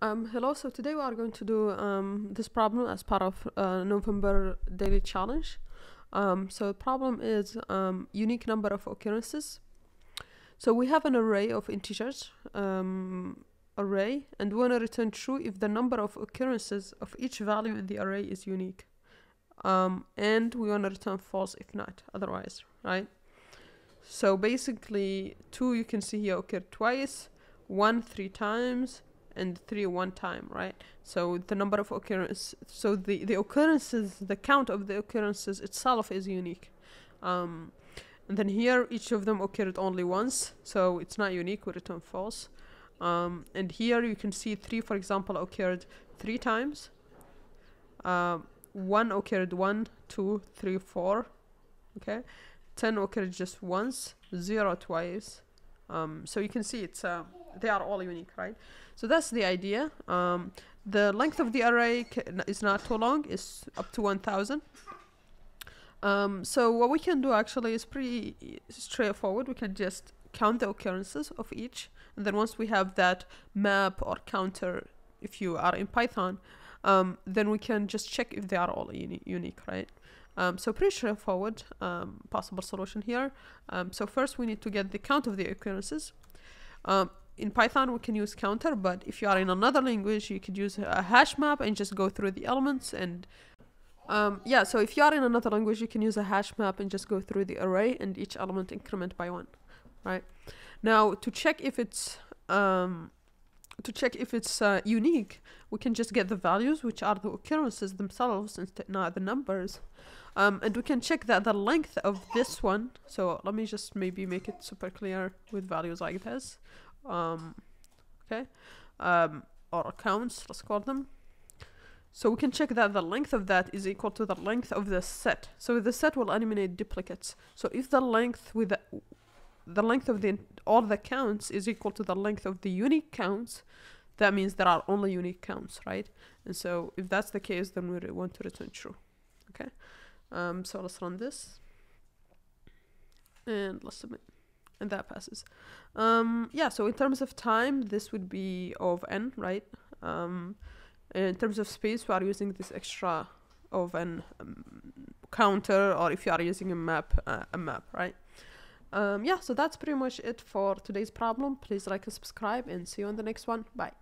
Um, hello, so today we are going to do um, this problem as part of uh, November daily challenge. Um, so the problem is um, unique number of occurrences. So we have an array of integers, um, array, and we want to return true if the number of occurrences of each value in the array is unique. Um, and we want to return false if not, otherwise, right? So basically, two you can see here occurred twice, one three times, and three one time, right? So the number of occurrences, so the, the occurrences, the count of the occurrences itself is unique. Um, and then here, each of them occurred only once, so it's not unique, we return false. Um, and here you can see three, for example, occurred three times. Uh, one occurred one, two, three, four. Okay, ten occurred just once, zero twice. Um, so you can see it's uh, they are all unique, right? So that's the idea. Um, the length of the array is not too long; it's up to one thousand. Um, so what we can do actually is pretty straightforward. We can just count the occurrences of each, and then once we have that map or counter, if you are in Python, um, then we can just check if they are all uni unique, right? Um, so pretty straightforward um, possible solution here. Um, so first we need to get the count of the occurrences. In Python we can use counter, but if you are in another language you could use a hash map and just go through the elements and um, yeah, so if you are in another language, you can use a hash map and just go through the array and each element increment by one, right? Now, to check if it's um, to check if it's uh, unique, we can just get the values, which are the occurrences themselves, instead not the numbers, um, and we can check that the length of this one. So let me just maybe make it super clear with values like this, um, okay, um, or accounts, Let's call them. So we can check that the length of that is equal to the length of the set. So the set will eliminate duplicates. So if the length with the, the length of the all the counts is equal to the length of the unique counts, that means there are only unique counts, right? And so if that's the case, then we want to return true. Okay. Um, so let's run this. And let's submit. And that passes. Um, yeah, so in terms of time, this would be O of n, right? Um, in terms of space, we are using this extra of an um, counter, or if you are using a map, uh, a map, right? Um, yeah, so that's pretty much it for today's problem. Please like and subscribe, and see you on the next one. Bye.